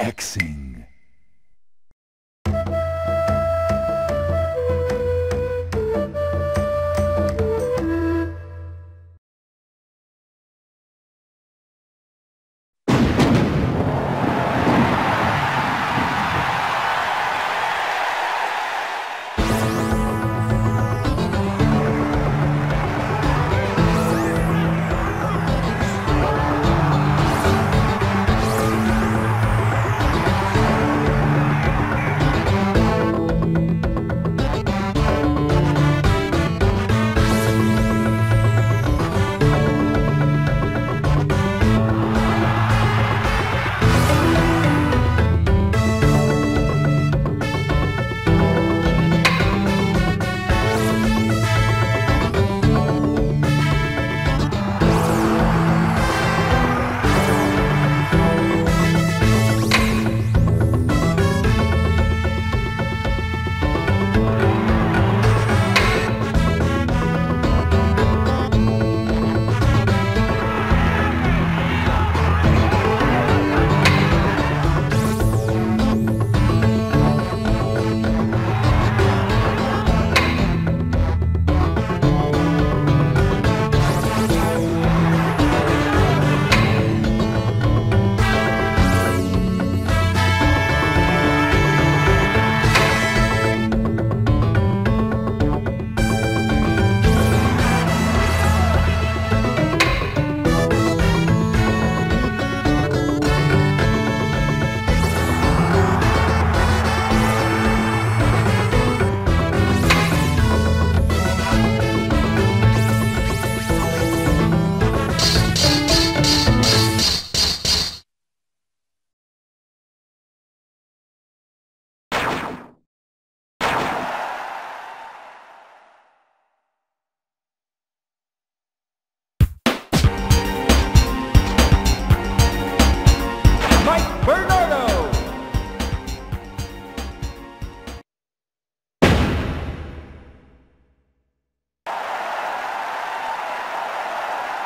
Xing.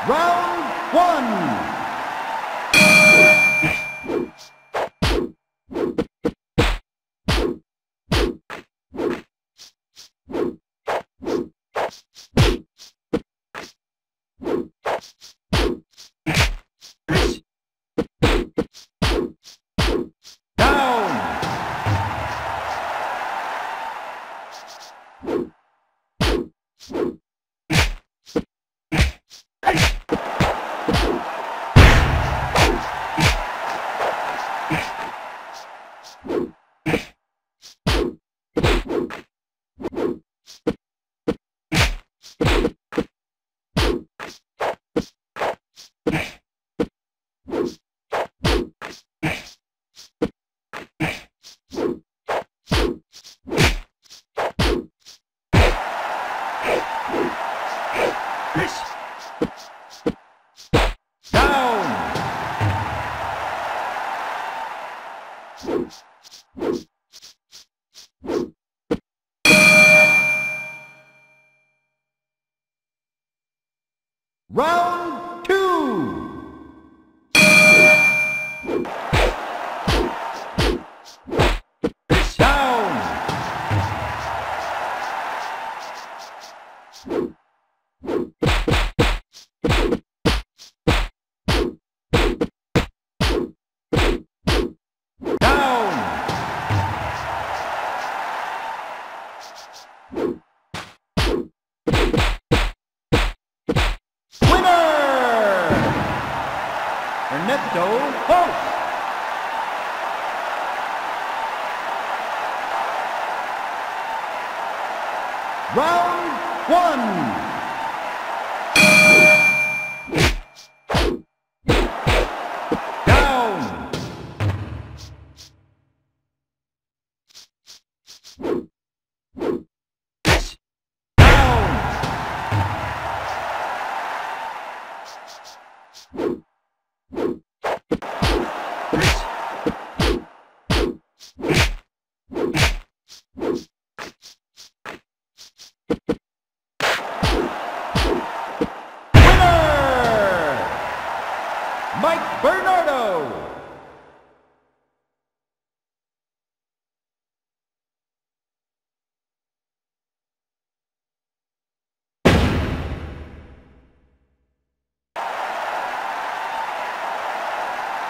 Round one. Ernesto Host. Round one. Mike Bernardo.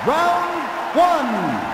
Round one.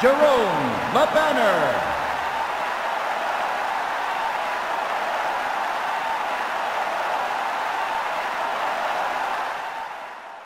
Jerome LaBanner.